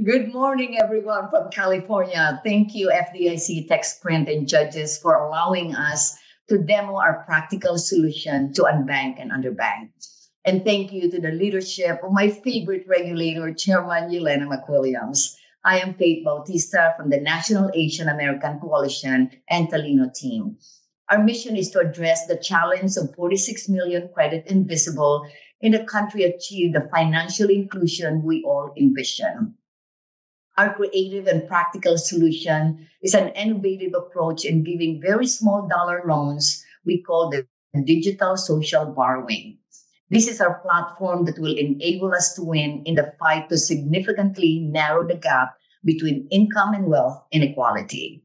Good morning, everyone from California. Thank you, FDIC, TechSprint, and judges for allowing us to demo our practical solution to unbank and underbank. And thank you to the leadership of my favorite regulator, Chairman Jelena McWilliams. I am Faith Bautista from the National Asian American Coalition and Talino team. Our mission is to address the challenge of 46 million credit invisible in the country achieve the financial inclusion we all envision. Our creative and practical solution is an innovative approach in giving very small dollar loans we call the digital social borrowing. This is our platform that will enable us to win in the fight to significantly narrow the gap between income and wealth inequality.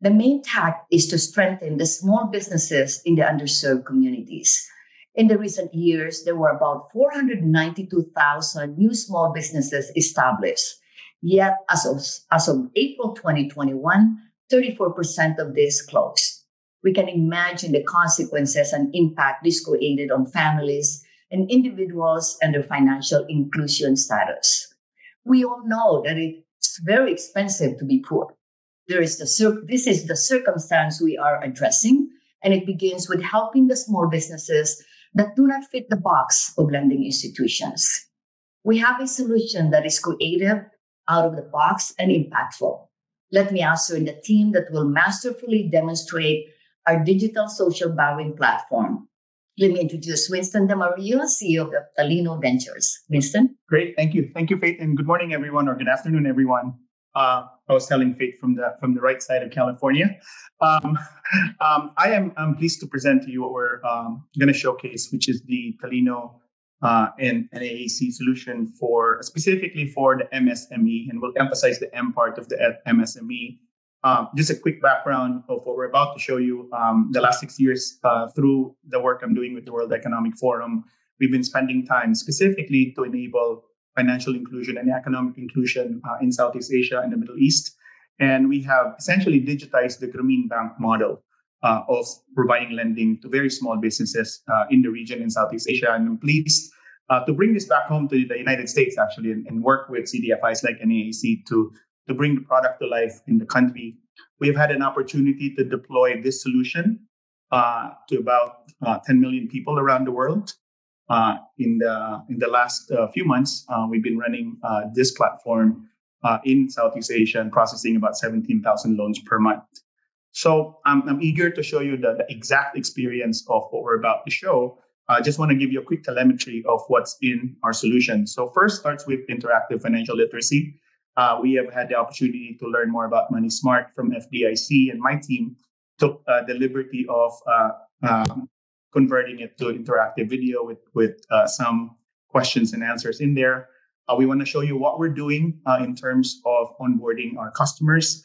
The main tack is to strengthen the small businesses in the underserved communities. In the recent years, there were about 492,000 new small businesses established. Yet, as of, as of April 2021, 34% of this closed. We can imagine the consequences and impact this created on families and individuals and their financial inclusion status. We all know that it's very expensive to be poor. There is the this is the circumstance we are addressing, and it begins with helping the small businesses that do not fit the box of lending institutions. We have a solution that is creative, out of the box, and impactful. Let me you in the team that will masterfully demonstrate our digital social borrowing platform. Let me introduce Winston Damarillo, CEO of Talino Ventures. Winston? Great, thank you. Thank you, Faith, and good morning, everyone, or good afternoon, everyone. Uh, I was telling Faith from the from the right side of California. Um, um, I am I'm pleased to present to you what we're um, going to showcase, which is the Talino uh, and NAAC solution for specifically for the MSME, and we'll emphasize the M part of the MSME um, just a quick background of what we're about to show you. Um, the last six years, uh, through the work I'm doing with the World Economic Forum, we've been spending time specifically to enable financial inclusion and economic inclusion uh, in Southeast Asia and the Middle East. And we have essentially digitized the Grameen Bank model uh, of providing lending to very small businesses uh, in the region in Southeast Asia. And I'm pleased uh, to bring this back home to the United States, actually, and, and work with CDFIs like NAAC to to bring the product to life in the country. We've had an opportunity to deploy this solution uh, to about uh, 10 million people around the world. Uh, in the in the last few months, we've been running this platform in Southeast Asia and processing about 17,000 loans per month. So um, I'm eager to show you the, the, exact experience of what we're about to show. I just want to give you a quick telemetry of what's in our solution. So first starts with interactive financial literacy. Uh, we have had the opportunity to learn more about Money Smart from FDIC, and my team took uh, the liberty of uh, um, converting it to interactive video with with uh, some questions and answers in there. Uh, we want to show you what we're doing uh, in terms of onboarding our customers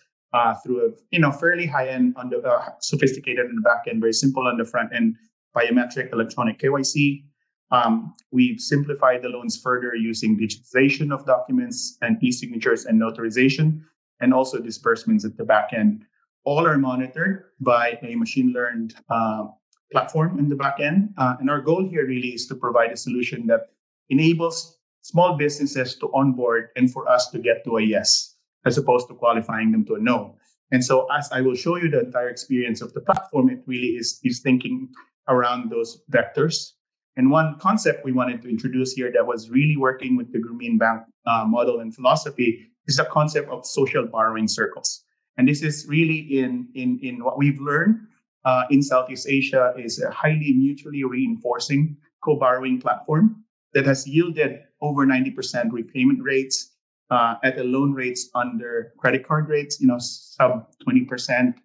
through a you know fairly high end on the sophisticated in the back end, very simple on the front end, biometric electronic KYC. Um, we've simplified the loans further using digitization of documents and e-signatures and notarization, and also disbursements at the back end. All are monitored by a machine learned uh, platform in the back end. Uh, and our goal here really is to provide a solution that enables small businesses to onboard and for us to get to a yes, as opposed to qualifying them to a no. And so, as I will show you the entire experience of the platform, it really is, is thinking around those vectors and one concept we wanted to introduce here that was really working with the Grameen Bank uh, model and philosophy is the concept of social borrowing circles. And this is really in, in, in what we've learned uh, in Southeast Asia is a highly mutually reinforcing co-borrowing platform that has yielded over 90% repayment rates uh, at the loan rates under credit card rates, you know, sub 20%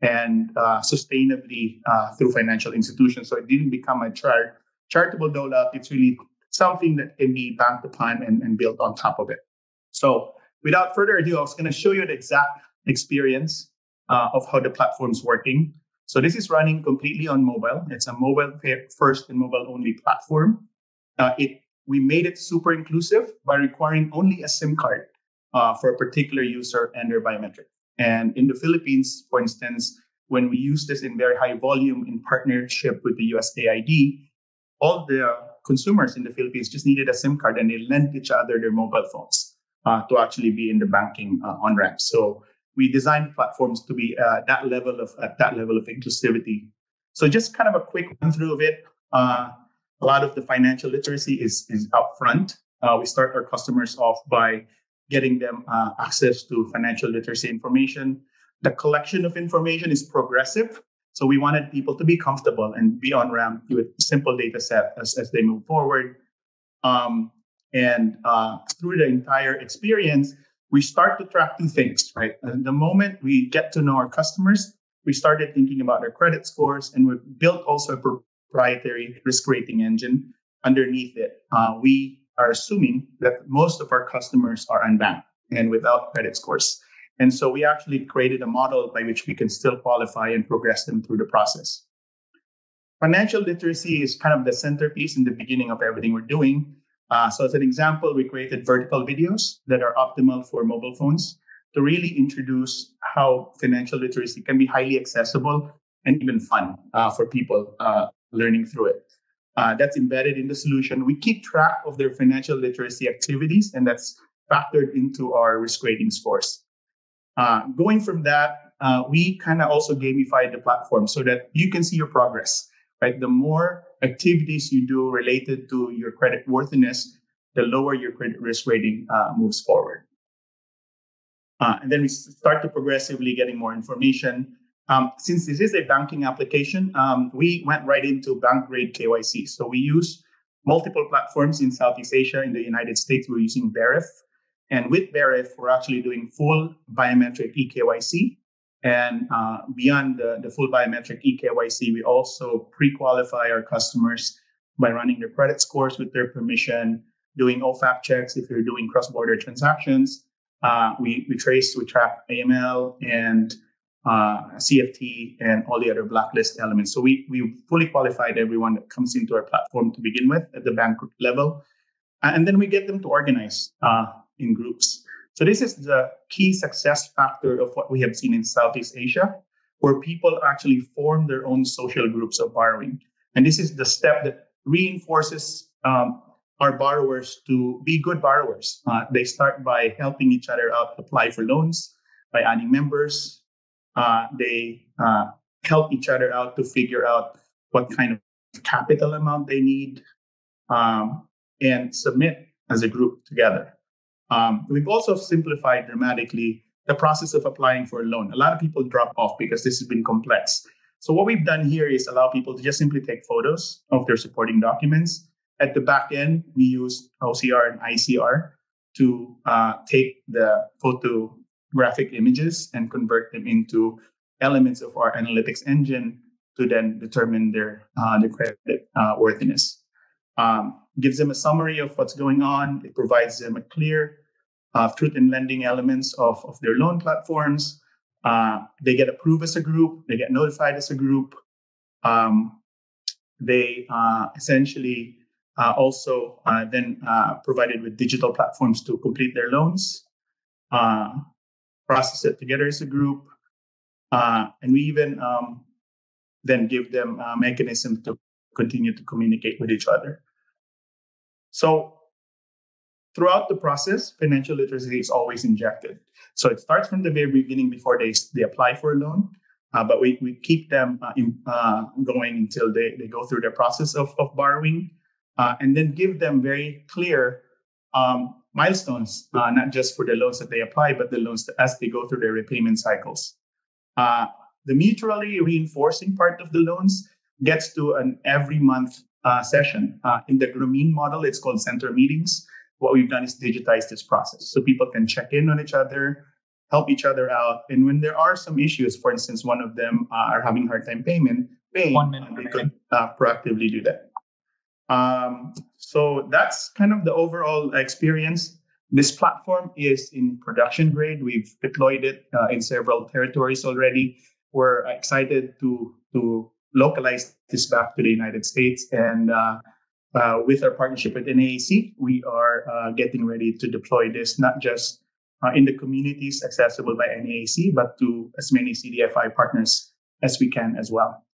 and uh, sustainably uh, through financial institutions. So it didn't become a chart charitable dole it's really something that can be banked upon and, and built on top of it. So without further ado, I was going to show you the exact experience uh, of how the platform's working. So this is running completely on mobile. It's a mobile first and mobile only platform. Uh, it we made it super inclusive by requiring only a SIM card uh, for a particular user and their biometric. And in the Philippines, for instance, when we use this in very high volume in partnership with the USAID, all the consumers in the Philippines just needed a SIM card and they lent each other their mobile phones. uh, to actually be in the banking uh, on ramp. So we designed platforms to be uh, that level of at that level of inclusivity. So just kind of a quick run through of it. Uh, a lot of the financial literacy is is upfront. Uh, we start our customers off by getting them uh, access to financial literacy information. The collection of information is progressive. So we wanted people to be comfortable and be on ramp with simple data set as, as they move forward. Um, and uh, through the entire experience, we start to track two things, right? And the moment we get to know our customers, we started thinking about their credit scores and we built also a proprietary risk rating engine underneath it. Uh, we are assuming that most of our customers are unbanked and without credit scores. And so we actually created a model by which we can still qualify and progress them through the process. Financial literacy is kind of the centerpiece in the beginning of everything we're doing. Uh, so, as an example, we created vertical videos that are optimal for mobile phones to really introduce how financial literacy can be highly accessible and even fun uh, for people uh, learning through it. Uh, that's embedded in the solution. We keep track of their financial literacy activities, and that's factored into our risk rating scores. Uh, going from that, uh, we kind of also gamified the platform so that you can see your progress right? The more activities you do related to your credit worthiness, the lower your credit risk rating uh, moves forward. Uh, and then we start to progressively getting more information. Um, since this is a banking application, um, we went right into bank grade KYC. So we use multiple platforms in Southeast Asia. In the United States, we're using Veriff. And with Veriff, we're actually doing full biometric eKYC. And uh, beyond the, the full biometric eKYC, we also pre-qualify our customers by running their credit scores with their permission, doing OFAC checks if you're doing cross-border transactions. Uh, we, we trace, we track AML and uh, CFT and all the other blacklist elements. So we, we fully qualified everyone that comes into our platform to begin with at the bank level. And then we get them to organize uh, in groups. So this is the key success factor of what we have seen in Southeast Asia, where people actually form their own social groups of borrowing. And this is the step that reinforces um, our borrowers to be good borrowers. Uh, they start by helping each other out apply for loans, by adding members. Uh, they uh, help each other out to figure out what kind of capital amount they need um, and submit as a group together. Um, we've also simplified dramatically the process of applying for a loan. A lot of people drop off because this has been complex. So what we've done here is allow people to just simply take photos of their supporting documents. At the back end, we use OCR and ICR to uh, take the photographic images and convert them into elements of our analytics engine to then determine their uh, their credit uh, worthiness. Um, gives them a summary of what's going on. It provides them a clear uh, truth in lending elements of, of their loan platforms. Uh, they get approved as a group, they get notified as a group. Um, they uh, essentially uh, also then provided with digital platforms to complete their loans, process it together as a group. and we even um, then give them a mechanism to continue to communicate with each other. So throughout the process, financial literacy is always injected. So it starts from the very beginning before they, they apply for a loan, uh, but we, we keep them uh, in, uh, going until they, they go through their process of, of borrowing uh, and then give them very clear um, milestones, uh, not just for the loans that they apply, but the loans as they go through their repayment cycles. Uh, the mutually reinforcing part of the loans gets to an every month session. in the Grameen model, it's called center meetings what we've done is digitize this process so people can check in on each other, help each other out. And when there are some issues, for instance, one of them uh, are having hard time payment, paying, one minute, they could uh, proactively do that. Um, so that's kind of the overall experience. This platform is in production grade. We've deployed it uh, in several territories already. We're excited to to localize this back to the United States and uh, uh, with our partnership with NAAC, we are uh, getting ready to deploy this not just uh, in the communities accessible by NAAC, but to as many CDFI partners as we can as well.